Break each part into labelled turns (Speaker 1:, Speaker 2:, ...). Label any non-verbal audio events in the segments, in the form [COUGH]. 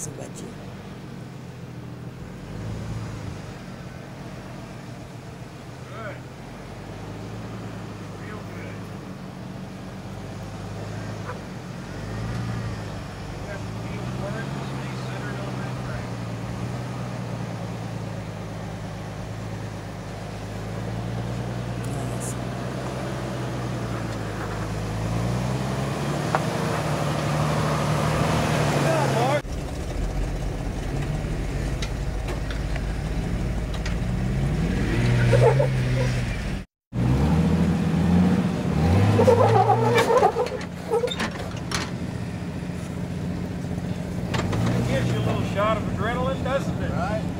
Speaker 1: 是吧 president. Right?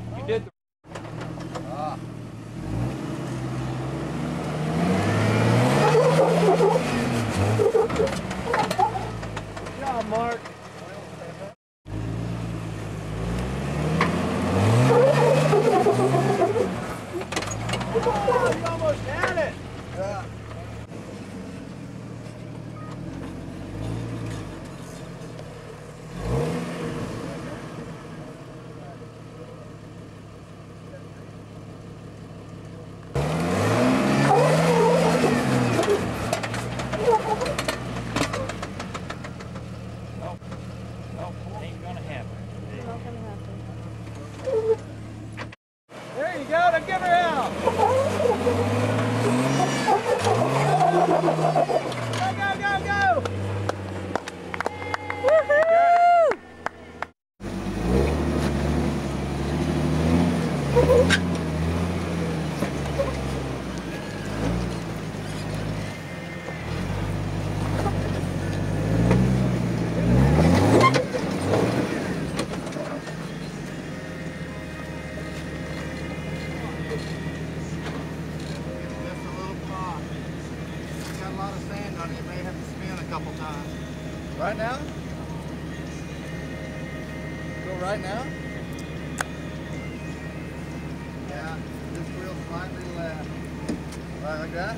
Speaker 2: Like that?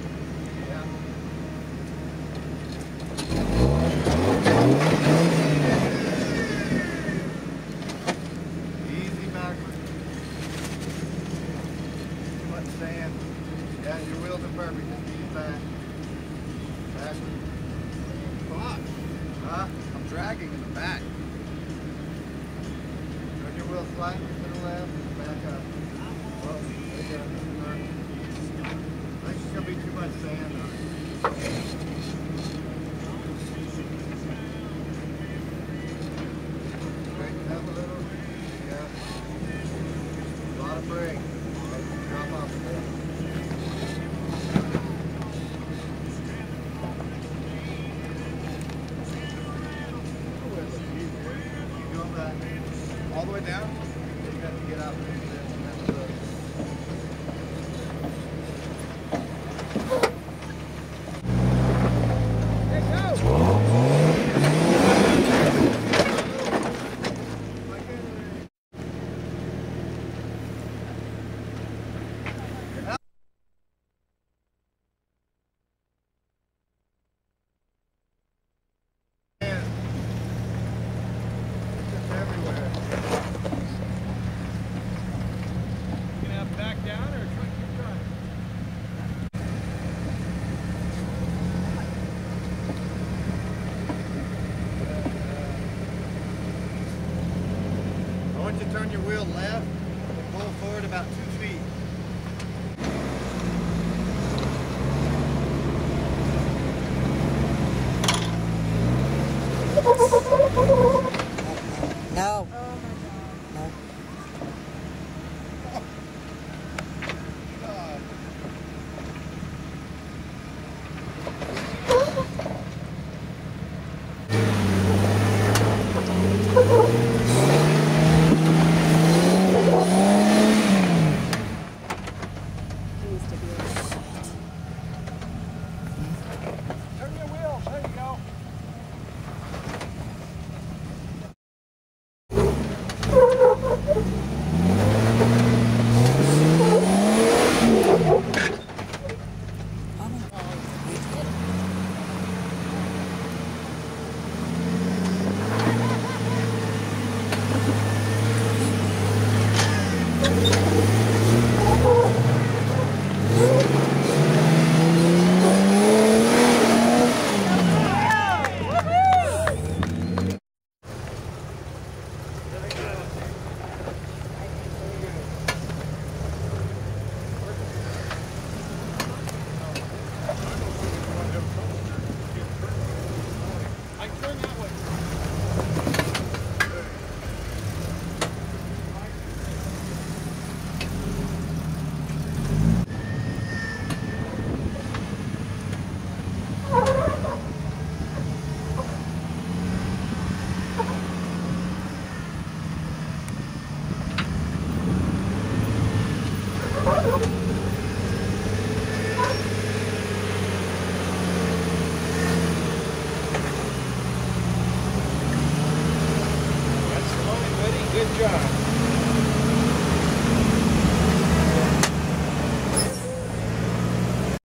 Speaker 2: Yeah. Easy. Too much sand. Yeah, your wheels are perfect. Back. Huh? I'm dragging in the back. Turn your wheel slightly to the left. Back up. Go. There's gonna be too much sand going. All the way down. You got to get out there. and that's the- Man, it's just everywhere.
Speaker 1: You gonna have to back down or try keep trying?
Speaker 2: I want you to turn your wheel left pull forward about two feet. [LAUGHS]
Speaker 1: Oh,